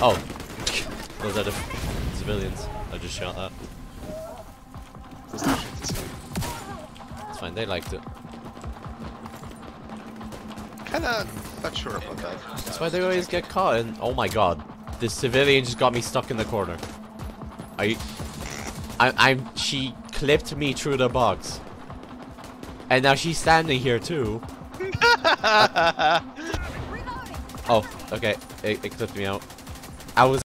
Oh. Those are the civilians. I just shot that. It's fine, they liked it. Kinda not sure about that. That's why they always get caught and oh my god. This civilian just got me stuck in the corner. I I I'm she clipped me through the box. And now she's standing here too. Oh, okay. It, it clipped me out. I was